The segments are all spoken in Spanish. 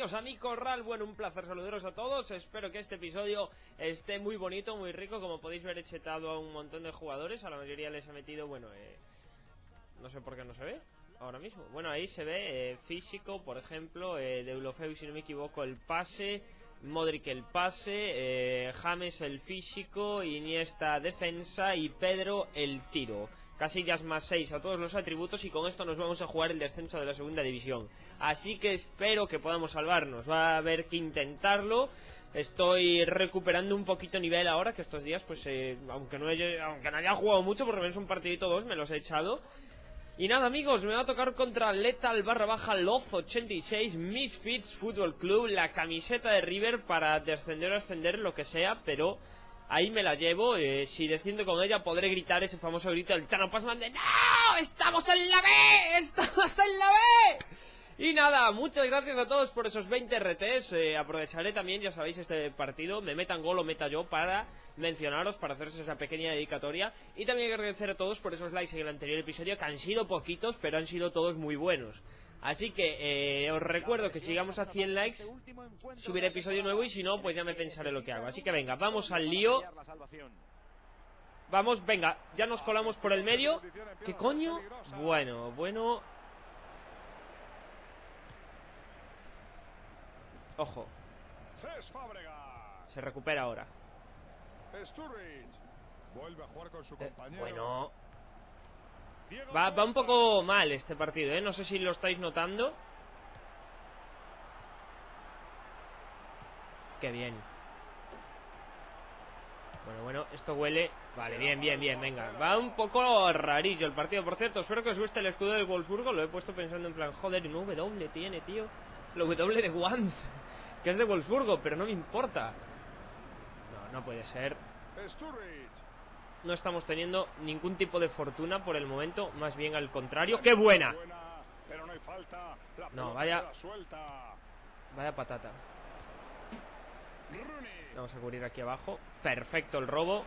bienvenidos a mi corral. Bueno, un placer saludaros a todos. Espero que este episodio esté muy bonito, muy rico. Como podéis ver, he chetado a un montón de jugadores. A la mayoría les he metido, bueno, eh, no sé por qué no se ve ahora mismo. Bueno, ahí se ve eh, físico, por ejemplo, eh, Deulofeu, si no me equivoco, el pase. Modric el pase, eh, James el físico, Iniesta defensa y Pedro el tiro. Casillas más 6 a todos los atributos y con esto nos vamos a jugar el descenso de la segunda división. Así que espero que podamos salvarnos. Va a haber que intentarlo. Estoy recuperando un poquito nivel ahora, que estos días, pues, eh, aunque, no haya, aunque no haya jugado mucho, por lo menos un partidito dos me los he echado. Y nada amigos, me va a tocar contra Lethal barra baja Loz 86 Misfits Football Club, la camiseta de River para descender o ascender, lo que sea, pero ahí me la llevo. Eh, si desciendo con ella podré gritar ese famoso grito del Tano Passman de ¡No! ¡Estamos en la B! ¡Estamos en la B! Y nada, muchas gracias a todos por esos 20 RTs. Eh, aprovecharé también, ya sabéis, este partido, me metan gol o meta yo para mencionaros, para haceros esa pequeña dedicatoria. Y también agradecer a todos por esos likes en el anterior episodio, que han sido poquitos, pero han sido todos muy buenos. Así que eh, os recuerdo que si llegamos a 100 likes, subiré episodio nuevo y si no, pues ya me pensaré lo que hago. Así que venga, vamos al lío. Vamos, venga, ya nos colamos por el medio. ¿Qué coño? Bueno, bueno. Ojo. Se recupera ahora. Vuelve a jugar con su Eh, compañero. bueno. Va, va un poco mal este partido, ¿eh? No sé si lo estáis notando. Qué bien. Bueno, bueno, esto huele... Vale, bien, bien, bien, venga. Va un poco rarillo el partido. Por cierto, espero que os guste el escudo del Wolfsburgo. Lo he puesto pensando en plan, joder, un W tiene, tío. Lo W de Wanz, que es de Wolfsburgo, pero no me importa. No, no puede ser. No estamos teniendo ningún tipo de fortuna por el momento, más bien al contrario. ¡Qué buena! no vaya-. Vaya patata. Vamos a cubrir aquí abajo. Perfecto el robo.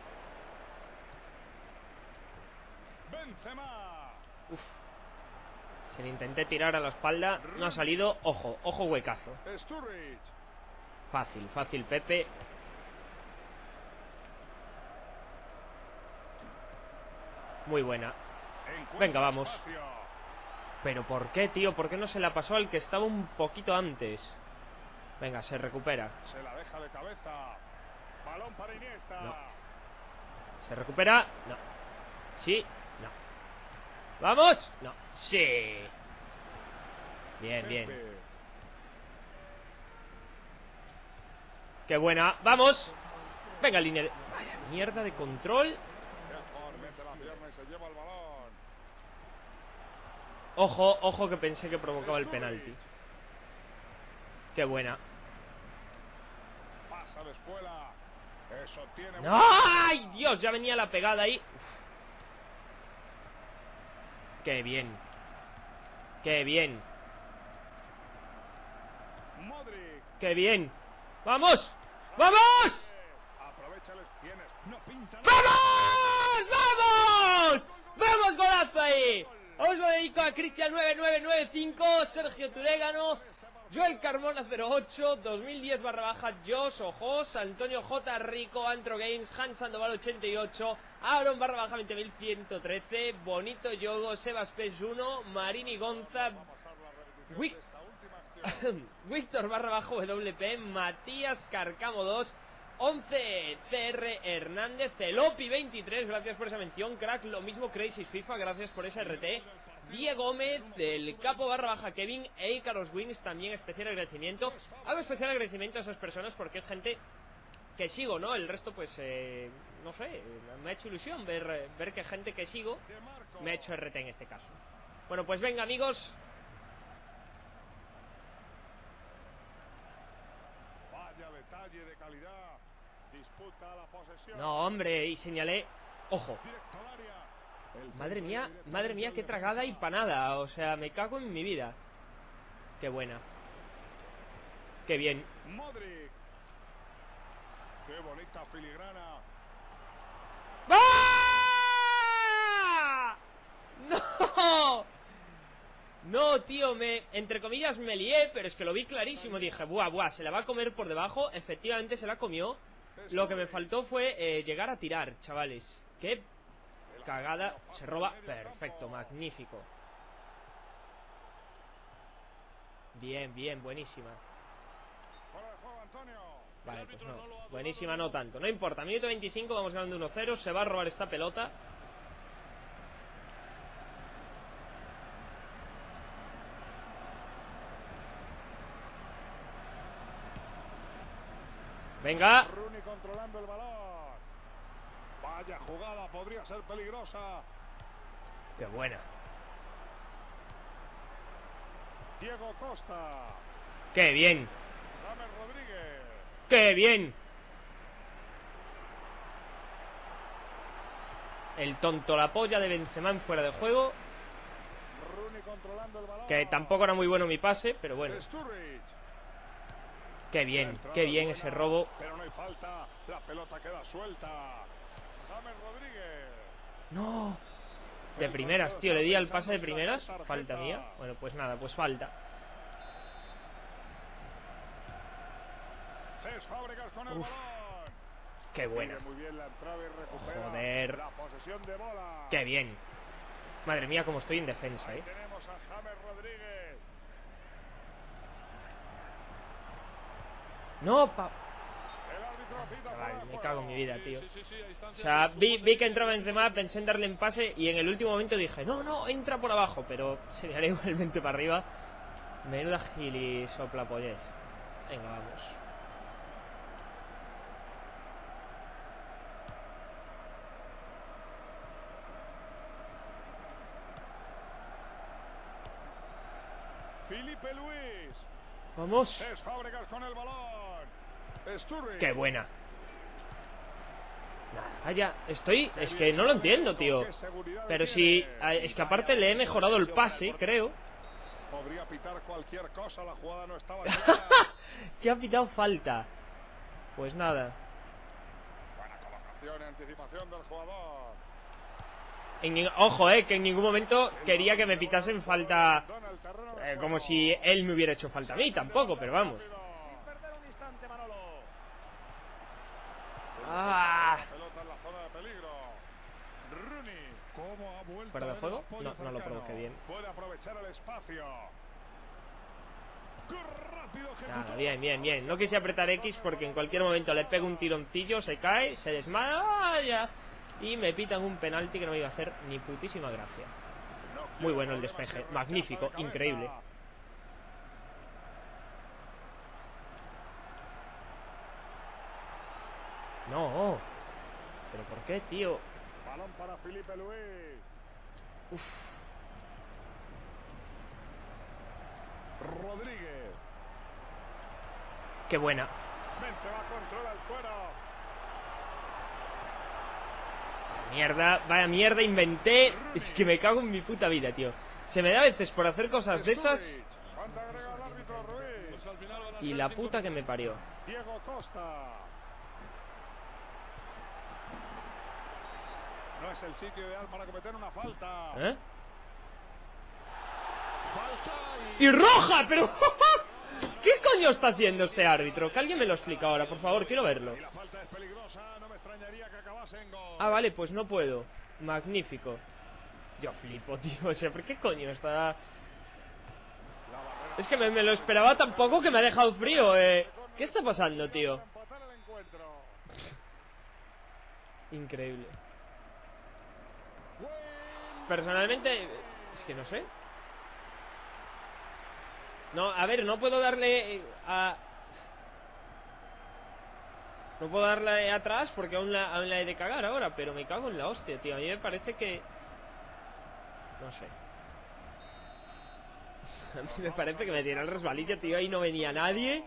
Benzema. Se le intenté tirar a la espalda. No ha salido. Ojo, ojo huecazo. Fácil, fácil, Pepe. Muy buena. Venga, vamos. Pero ¿por qué, tío? ¿Por qué no se la pasó al que estaba un poquito antes? Venga, se recupera. Se la deja de cabeza. Balón para Iniesta. No. ¿Se recupera? No. ¿Sí? No. ¿Vamos? No. Sí. Bien, bien. Qué buena. ¡Vamos! Venga, línea de... Vaya mierda de control. Ojo, ojo que pensé que provocaba el penalti. Qué buena. Pasa de escuela. Eso tiene. ¡Ay, Dios! Ya venía la pegada ahí. Uf. Qué bien. Qué bien. Qué bien. ¡Vamos! ¡Vamos! Os lo dedico a Cristian9995, Sergio Turégano, Joel Carmona 08, 2010 barra baja, Jos Ojos, Antonio J. Rico, Antro Games, Hans Sandoval 88, Aaron barra baja 20113, Bonito Yogo, Sebas Pes 1, Marini Gonza, Víctor barra bajo WP, Matías Carcamo 2, 11 CR Hernández, Celopi 23, gracias por esa mención, crack, lo mismo Crazy FIFA, gracias por ese RT, Diego Gómez, el capo barra baja Kevin, e Icaros Wins, también especial agradecimiento, hago especial agradecimiento a esas personas porque es gente que sigo, ¿no? El resto pues, eh, no sé, me ha hecho ilusión ver, ver que gente que sigo me ha hecho RT en este caso. Bueno, pues venga amigos, Vaya detalle de calidad. Disputa la posesión. no hombre, y señalé, ojo, Madre mía, madre mía, qué tragada y panada. O sea, me cago en mi vida. Qué buena. Qué bien. Modric. Qué bonita filigrana. ¡Ah! ¡No! No, tío, me, entre comillas me lié, pero es que lo vi clarísimo. Dije, buah, buah, se la va a comer por debajo. Efectivamente se la comió. Lo que me faltó fue eh, llegar a tirar, chavales. Qué cagada. Se roba. Perfecto, magnífico. Bien, bien, buenísima. Vale, pues no. Buenísima no tanto. No importa. Minuto 25, vamos ganando 1-0. Se va a robar esta pelota. Venga. Rooney controlando el balón. Vaya jugada, podría ser peligrosa. Qué buena. Diego Costa. Qué bien. James Rodríguez. ¡Qué bien! El tonto la polla de Benzema en fuera de juego. Rooney controlando el balón. Que tampoco era muy bueno mi pase, pero bueno. Sturridge. Qué bien, qué bien ese robo. Pero no hay falta. La pelota queda suelta. James Rodríguez. ¡No! De primeras, tío. Le di al pase de primeras. Falta mía. Bueno, pues nada, pues falta. Uf. Qué buena. Joder. Qué bien. Madre mía, como estoy en defensa, eh. tenemos a James Rodríguez. No, pa... Chaval, me cago en mi vida, tío. O sea, vi, vi que entraba Benzema, pensé en darle en pase y en el último momento dije, no, no, entra por abajo, pero señalé igualmente para arriba. Menuda gili soplapollez. Venga, vamos. Felipe Luis. Vamos. Cés Fábregas con el balón. Qué buena. Nada, vaya, estoy... Es que no lo entiendo, tío. Pero si... Es que aparte le he mejorado el pase, creo. Podría pitar cualquier cosa, la jugada no estaba Que ha pitado falta. Pues nada. Buena colocación y anticipación del jugador. En ni- ojo, eh, que en ningún momento quería que me pitasen falta... Eh, como si él me hubiera hecho falta a mí, tampoco, pero vamos. Sin perder un instante, Manolo. Ah. La pelota en la zona de peligro. Rooney. ¿Cómo ha vuelto ¿Fuera de juego? No, no lo provoqué bien. Nada, bien, bien, bien. No quise apretar X porque en cualquier momento le pego un tironcillo, se cae, se desmaya y me pitan un penalti que no me iba a hacer ni putísima gracia. Muy bueno el despeje, magnífico, increíble. No. ¿Pero por qué, tío? Balón para Felipe Luis. Uf. Rodríguez. Qué buena. Benzema controla el cuero. Mierda, vaya mierda inventé. Es que me cago en mi puta vida, tío. Se me da a veces por hacer cosas de esas y la puta que me parió. Diego Costa. No es el sitio ideal para cometer una falta. ¿Eh? Falta y... ¡Y roja! ¡Pero! ¿Qué coño está haciendo este árbitro? Que alguien me lo explica ahora, por favor, quiero verlo. y la falta es peligrosa. No me extrañaría que acabase en gol. Ah, vale, pues no puedo. Magnífico. Yo flipo, tío. O sea, ¿por qué coño está...? Es que me, me lo esperaba tampoco que me ha dejado frío, eh. ¿Qué está pasando, tío? Increíble. Personalmente, es que no sé. No, a ver, no puedo darle a... No puedo darle atrás porque aún la, aún la he de cagar ahora, pero me cago en la hostia, tío. A mí me parece que... No sé. A mí me parece que me diera el resbalilla, tío. Ahí no venía nadie.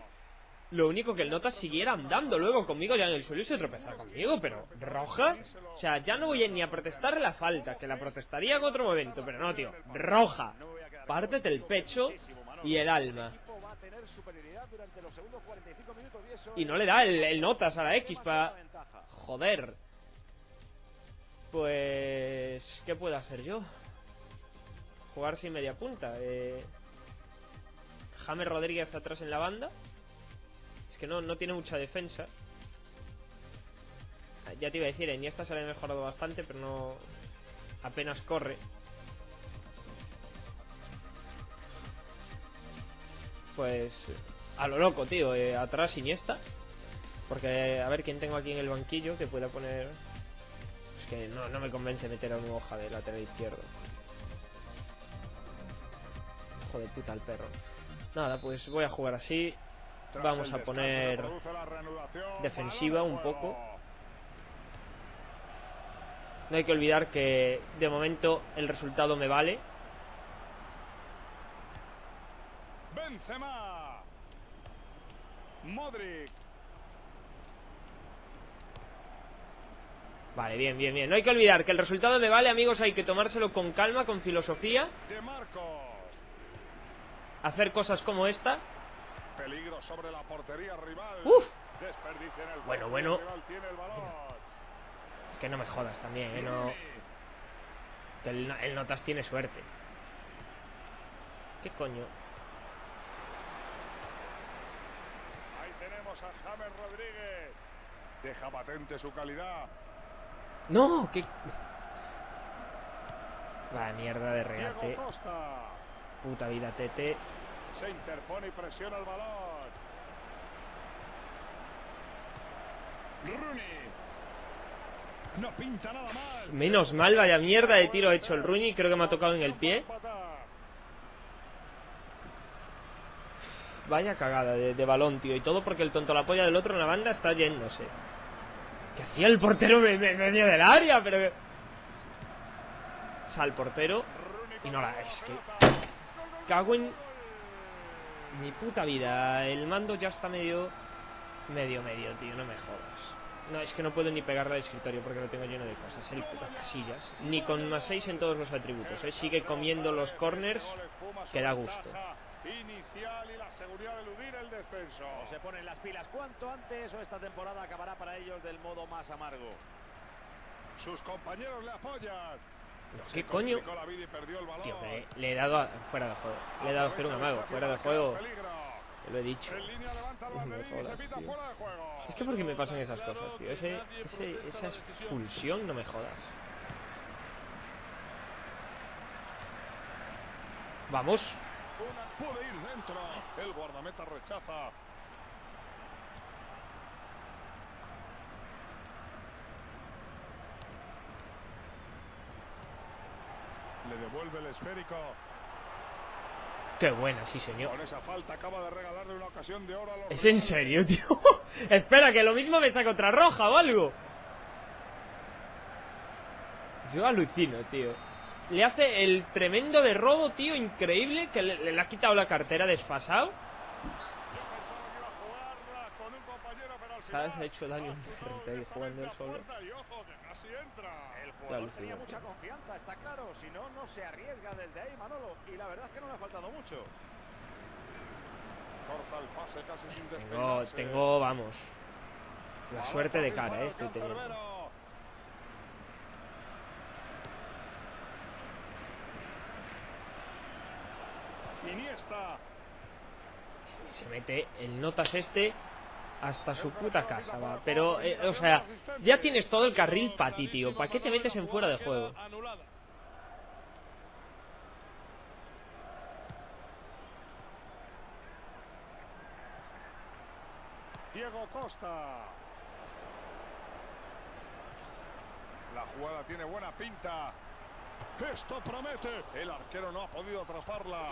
Lo único que el Nota siguiera andando luego conmigo ya en el suelo y se tropezara conmigo, pero roja. O sea, ya no voy ni a protestar la falta, que la protestaría en otro momento, pero no, tío. Roja. Pártete el pecho y el alma. va a tener superioridad durante los segundos 45 minutos y no le da el, el notas a la X para... ventaja. jugar sin media punta. Eh, James Rodríguez atrás en la banda. Es que no, no tiene mucha defensa. Ya te iba a decir, Iniesta se le ha mejorado bastante, pero no. apenas corre. Pues. a lo loco, tío. eh, atrás Iniesta. Porque a ver quién tengo aquí en el banquillo que pueda poner. Es que no, no me convence meter a un hoja de lateral izquierdo. Hijo de puta el perro. Nada, pues voy a jugar así. Vamos a poner defensiva un poco. No hay que olvidar que de momento el resultado me vale. Benzema. Modric. Vale, bien, bien, bien. No hay que olvidar que el resultado me vale, amigos. Hay que tomárselo con calma, con filosofía. Hacer cosas como esta. Peligro sobre la portería rival. ¡Uf! El Bueno, bueno. tiene el balón. Es que no me jodas también, ¿eh? No, que el, el Notas tiene suerte. ¿Qué coño? Ahí tenemos a James Rodríguez. Deja patente su calidad. ¡No! ¿Qué...? Vaya mierda de regate. Puta vida, Tete. Se interpone y presiona el balón. Rooney. No pinta nada mal. Menos mal, vaya mierda de tiro ha hecho el Rooney. Creo que me ha tocado en el pie. Vaya cagada de, balón, tío. Y todo porque el tonto la polla del otro en la banda está yéndose. ¿Qué hacía el portero en me- medio del área? Pero... O el portero... Y no la... Es que... Cago en... Mi puta vida. El mando ya está medio... Medio, medio, tío. No me jodas. No, es que no puedo ni pegarle al escritorio porque lo tengo lleno de cosas. El, las casillas. Ni con más 6 en todos los atributos. ¿eh? Sigue comiendo los corners que da gusto. Inicial y la seguridad de eludir el descenso. Se ponen las pilas cuanto antes o esta temporada acabará para ellos del modo más amargo. Sus compañeros le apoyan. No, ¿Qué coño? Tío, que le he dado a- fuera de juego. Le he dado a hacer un amago. Fuera de juego. Te lo he dicho. Me jodas, tío. Es que porque me pasan esas cosas, tío. Ese, ese- esa expulsión no me jodas. Vamos. Puede ir dentro. El guardameta rechaza. Devuelve el esférico. Qué buena, sí, señor. Con esa falta acaba de regalarle una ocasión de oro a los ¿Es en serio, tío? Espera, que lo mismo me saca otra roja o algo. Yo alucino, tío. Le hace el tremendo de robo, tío, increíble, que le, le ha quitado la cartera desfasado. Yo pensaba que iba a jugarla con un compañero, pero al ¿Sabes? Ha hecho daño ahí jugando él solo. puerta Y ojo, que casi entra. El jugador tenía tío. mucha confianza, está claro. Si no, no se arriesga desde ahí, Manolo. Y la verdad es que no le ha faltado mucho. Corta el pase casi sin Tengo, tengo, vamos. La suerte de cara, eh, estoy teniendo. Iniesta. Se mete el notas este hasta su puta casa, va. Pero, eh, o sea, ya tienes todo el carril para ti, tío. ¿Para qué te metes en fuera de juego? Diego Costa. La jugada tiene buena pinta. Esto promete. El arquero no ha podido atraparla.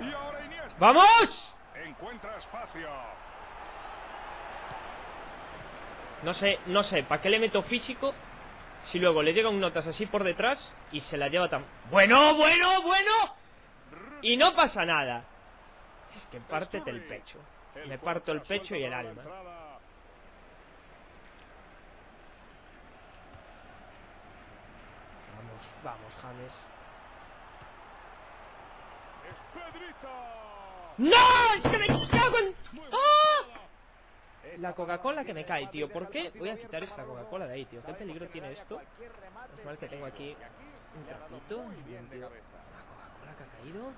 y ahora Iniesta. ¡Vamos! Encuentra espacio. No sé, no sé, ¿para qué le meto físico? Si luego le llega un notas así por detrás y se la lleva tan... ¡Bueno, bueno, bueno! Y no pasa nada. Es que pártete el pecho. Me parto el pecho y el alma. Vamos, vamos, James. ¡No! ¡Es que me cago en... ¡Ah! La Coca-Cola que me cae, tío. ¿Por qué voy a quitar esta Coca-Cola de ahí, tío? ¿Qué peligro tiene esto? Es mal que tengo aquí un trapito. La Coca-Cola que ha caído.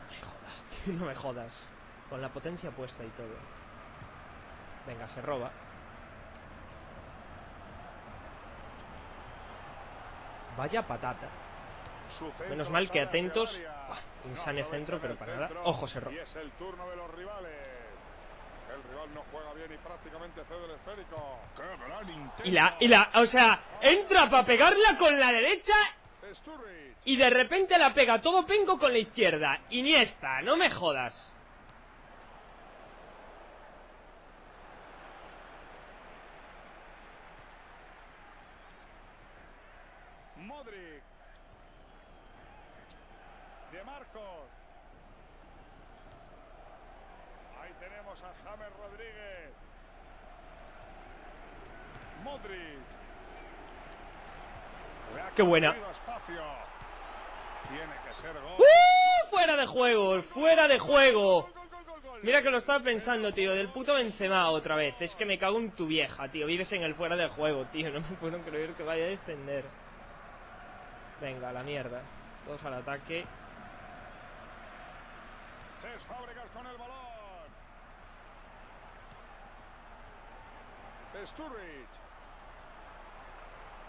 No me jodas, tío. No me jodas. Con la potencia puesta y todo. Venga, se roba. Vaya patata. Menos mal que atentos. insane centro, pero para nada. Ojo. Y es el turno de los rivales. El rival no juega bien y prácticamente cede el esférico. ¡Qué gran intento! Y la, y la, o sea, entra para pegarla con la derecha y de repente la pega todo penco con la izquierda. Iniesta, no me jodas. Modric. De Marcos. Ahí tenemos a James Rodríguez. Modric. Qué buena. Tiene que ser gol. ¡Uh! Fuera de juego, fuera de juego. Mira que lo estaba pensando, tío, del puto Benzema otra vez. Es que me cago en tu vieja, tío. Vives en el fuera de juego, tío. No me puedo creer que vaya a descender. Venga, a la mierda. Todos al ataque. Cés Fábregas con el balón. Sturridge.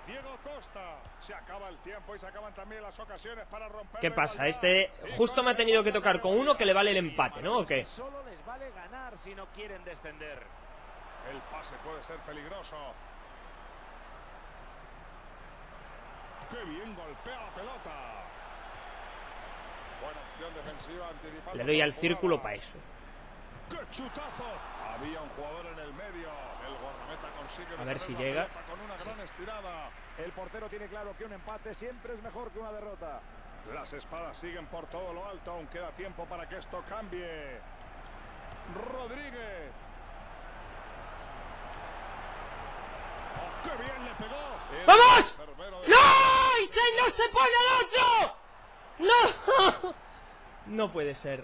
Diego Costa. Se acaba el tiempo y se acaban también las ocasiones para romper. ¿Qué pasa? Este justo me ha tenido que tocar con uno que le vale el empate, ¿no? ¿O qué? Solo les vale ganar si no quieren descender. El pase puede ser peligroso. ¡Qué bien golpea la pelota! Buena opción defensiva anticipando Le doy al círculo para eso. ¡Qué chutazo! Había un jugador en el medio. El guardameta consigue A ver si llega. pelota Con una gran estirada. El portero tiene claro que un empate siempre es mejor que una derrota. Las espadas siguen por todo lo alto. Aún queda tiempo para que esto cambie. Rodríguez. ¡Oh, ¡Qué bien le pegó! ¡Vamos! ¡No! ¡Y se no se pone el otro! ¡No! No puede ser.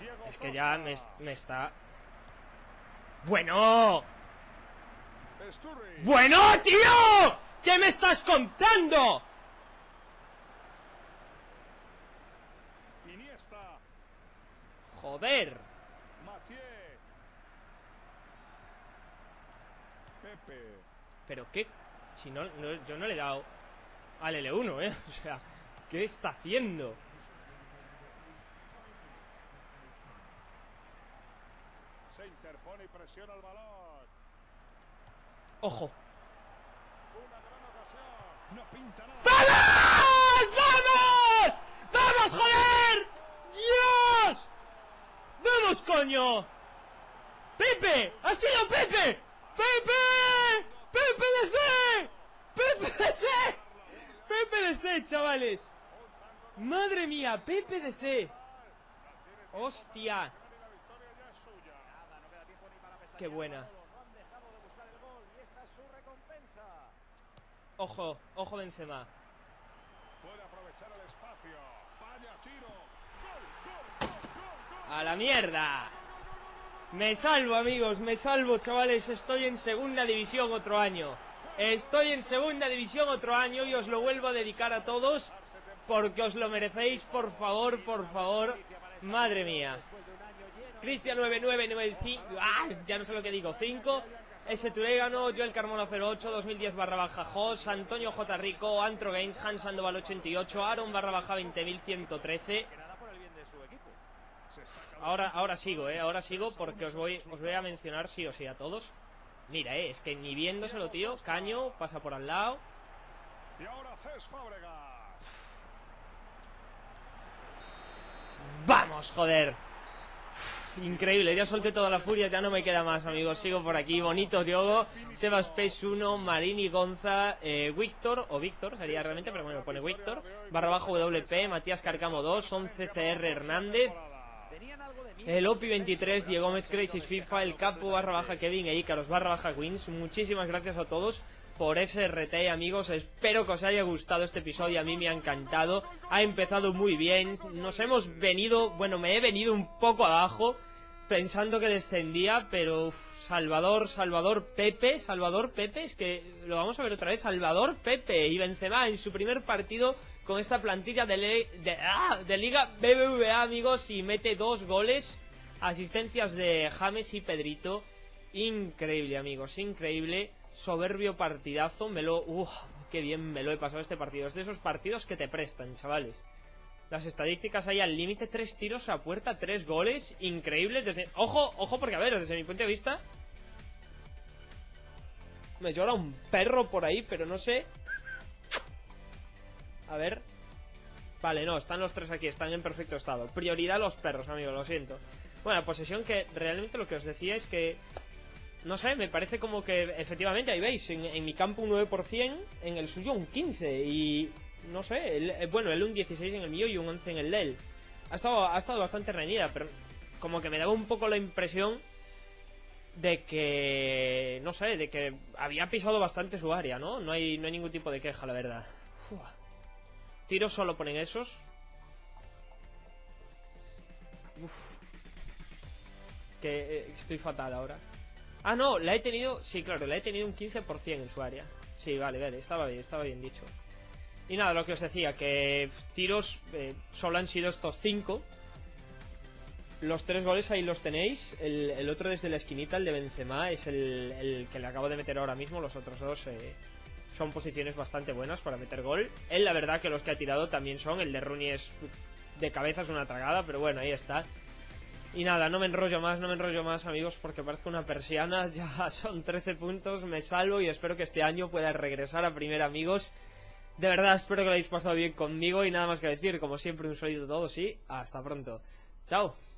Diego Es que ya me, me está... ¡Bueno! ¡Bueno, tío! ¿Qué me estás contando? Joder. Pepe. Pero qué... Si no, no- yo no le he dado al L1, ¿eh? O sea, ¿qué está haciendo? Se interpone y presiona el balón. ¡Ojo! Una gran ocasión. No pinta nada. ¡Vamos! ¡Vamos! ¡Vamos, joder! ¡Dios! ¡Vamos, coño! ¡Pepe! ¡Ha sido Pepe! ¡Pepe! ¡Pepe de C! ¡Pepe de C! ¡Pepe de C, chavales! ¡Madre mía! ¡Pepe de C! ¡Hostia! La victoria ya es suya. Nada, no queda tiempo ni para pestañear. ¡Qué buena! Ojo, ojo Benzema. ¡A la mierda! Me salvo, amigos, me salvo, chavales. Estoy en segunda división otro año. Estoy en segunda división otro año y os lo vuelvo a dedicar a todos porque os lo merecéis, por favor, por favor. Madre mía. Cristian 9995, ah, ya no sé lo que digo, 5. S. Turegano, Joel Carmona 08, 2010 barra baja Jos, Antonio J. Rico, Antro Games, Hans Sandoval 88, Aaron barra baja 20113. Que nada por el bien de su equipo. Se saca Ahora, ahora sigo, eh, ahora sigo porque os voy, os voy a mencionar sí o sí a todos. Mira, eh, es que ni viéndoselo, tío, Caño pasa por al lado. Y ahora Cés Fábregas. ¡Vamos, joder! Increíble, ya solté toda la furia, ya no me queda más, amigos. Sigo por aquí, bonito Diogo, Sebas Pes 1, Marini Gonza, eh, Víctor, o Víctor sería realmente, pero bueno, pone Víctor, barra bajo WP, Matías Carcamo 2, 11 CR Hernández, Tenían algo. El Opi 23, Diego Gómez Crazy FIFA, el Capo barra baja Kevin e Icaros barra baja Queens. Muchísimas gracias a todos por SRT, amigos. Espero que os haya gustado este episodio. A mí me ha encantado. Ha empezado muy bien. Nos hemos venido, bueno, me he venido un poco abajo pensando que descendía, pero Salvador, Salvador Pepe, Salvador Pepe, es que lo vamos a ver otra vez, Salvador Pepe y Benzema en su primer partido con esta plantilla de, de, ¡ah! de Liga BBVA, amigos, y mete dos goles, asistencias de James y Pedrito, increíble, amigos, increíble, soberbio partidazo, me lo, uff, qué bien me lo he pasado este partido, es de esos partidos que te prestan, chavales. Las estadísticas hay al límite, tres tiros a puerta, tres goles, increíbles desde... Ojo, ojo, porque a ver, desde mi punto de vista... Me llora un perro por ahí, pero no sé... A ver... Vale, no, están los tres aquí, están en perfecto estado. Prioridad los perros, amigos, lo siento. Bueno, posesión que realmente lo que os decía es que... No sé, me parece como que efectivamente, ahí veis, en, mi campo un 9%, en el suyo un 15%, y no sé, eh, bueno, el un 16 en el mío y un 11 en el de él. Ha estado, ha estado bastante reñida, pero como que me daba un poco la impresión de que, no sé, de que había pisado bastante su área, ¿no? No hay, no hay ningún tipo de queja, la verdad. Tiros solo ponen esos. Uf. Que eh, estoy fatal ahora. Ah, no, la he tenido, sí, claro, la he tenido un 15% en su área. Sí, vale, vale, estaba bien, estaba bien dicho. Y nada, lo que os decía, que tiros eh, solo han sido estos cinco. Los tres goles ahí los tenéis. El, otro desde la esquinita, el de Benzema, es el, que le acabo de meter ahora mismo. Los otros dos eh, son posiciones bastante buenas para meter gol. Él, la verdad, que los que ha tirado también son. El de Rooney es de cabeza, es una tragada, pero bueno, ahí está. Y nada, no me enrollo más, no me enrollo más, amigos, porque parezco una persiana. Ya son 13 puntos, me salvo y espero que este año pueda regresar a primer, amigos. De verdad, espero que lo hayáis pasado bien conmigo y nada más que decir, como siempre, un saludo a todos y hasta pronto. Chao.